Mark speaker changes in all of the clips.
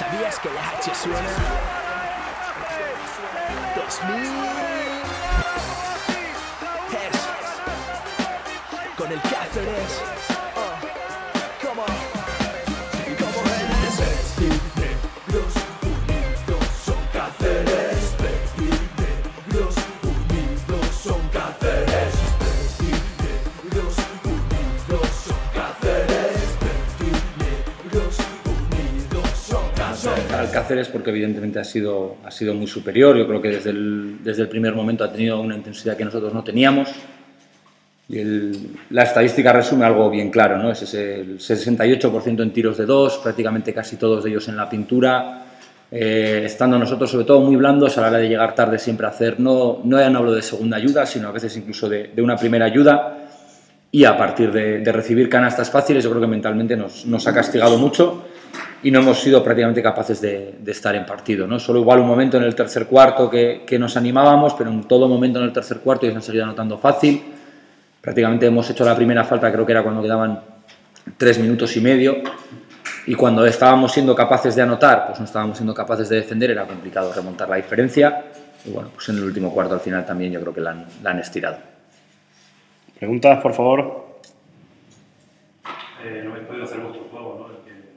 Speaker 1: ¿Sabías que la H suena? 2000 Hertz. Con el Cáceres
Speaker 2: Cáceres.
Speaker 3: al Cáceres porque evidentemente ha sido, ha sido muy superior. Yo creo que desde el, desde el primer momento ha tenido una intensidad que nosotros no teníamos. Y el- la estadística resume algo bien claro, ¿no? Es ese, el 68% en tiros de dos, prácticamente casi todos de ellos en la pintura, eh, estando nosotros sobre todo muy blandos a la hora de llegar tarde siempre a hacer, no, no ya no hablo de segunda ayuda, sino a veces incluso de, de una primera ayuda, y a partir de, de recibir canastas fáciles yo creo que mentalmente nos, nos ha castigado mucho y no hemos sido prácticamente capaces de, de estar en partido. ¿no? Solo igual un momento en el tercer cuarto que, que nos animábamos, pero en todo momento en el tercer cuarto ellos han seguido anotando fácil. Prácticamente hemos hecho la primera falta, creo que era cuando quedaban tres minutos y medio. Y cuando estábamos siendo capaces de anotar, pues no estábamos siendo capaces de defender, era complicado remontar la diferencia. Y bueno, pues en el último cuarto al final también yo creo que la han, la han estirado.
Speaker 4: Preguntas, por favor.
Speaker 5: Eh, no habéis podido hacer vuestro juego, ¿no? El que-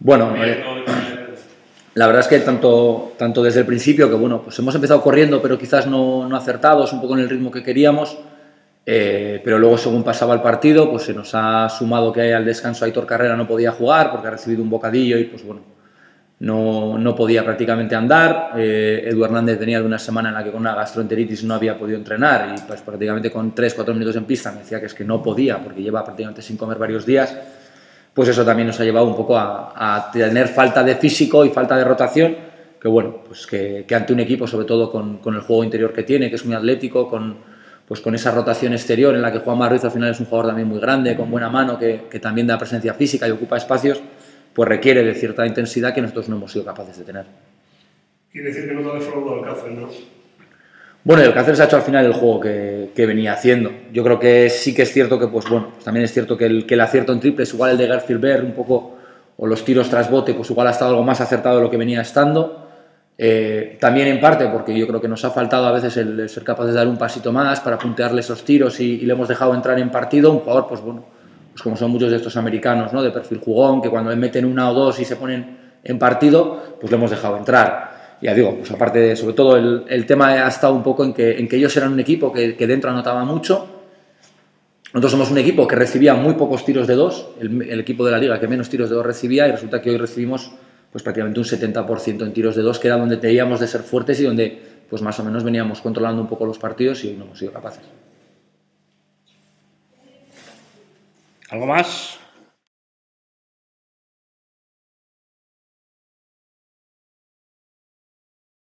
Speaker 3: Bueno, eh, La verdad es que tanto, tanto desde el principio, que bueno, pues hemos empezado corriendo, pero quizás no, no acertados, un poco en el ritmo que queríamos, eh, pero luego según pasaba el partido, pues se nos ha sumado que al descanso Aitor Carrera no podía jugar porque ha recibido un bocadillo y pues bueno, no, no podía prácticamente andar. Eh, Edu Hernández venía de una semana en la que con una gastroenteritis no había podido entrenar y pues prácticamente con 3-4 minutos en pista me decía que es que no podía porque lleva prácticamente sin comer varios días pues eso también nos ha llevado un poco a, tener falta de físico y falta de rotación, que bueno, pues que, ante un equipo, sobre todo con, con el juego interior que tiene, que es muy atlético, con, pues con esa rotación exterior en la que Juan Ruiz al final es un jugador también muy grande, con buena mano, que, que también da presencia física y ocupa espacios, pues requiere de cierta intensidad que nosotros no hemos sido capaces de tener.
Speaker 4: Quiere decir que no te ha defraudado ¿no?
Speaker 3: Bueno, el Cáceres ha hecho al final el juego que, que venía haciendo. Yo creo que sí que es cierto que, pues bueno, pues también es cierto que el, que el acierto en triples, igual el de Garfield Bear, un poco, o los tiros tras bote, pues igual ha estado algo más acertado de lo que venía estando. Eh, también en parte porque yo creo que nos ha faltado a veces el, el ser capaces de dar un pasito más para puntearle esos tiros y, y le hemos dejado entrar en partido. Un jugador, pues bueno, pues como son muchos de estos americanos, ¿no? De perfil jugón, que cuando le meten una o dos y se ponen en partido, pues le hemos dejado entrar ya digo, pues aparte de, sobre todo el, el tema ha estado un poco en que, en que ellos eran un equipo que, que dentro anotaba mucho. Nosotros somos un equipo que recibía muy pocos tiros de dos, el, el equipo de la liga que menos tiros de dos recibía y resulta que hoy recibimos pues prácticamente un 70% en tiros de dos, que era donde teníamos de ser fuertes y donde pues más o menos veníamos controlando un poco los partidos y no hemos sido capaces.
Speaker 4: ¿Algo más?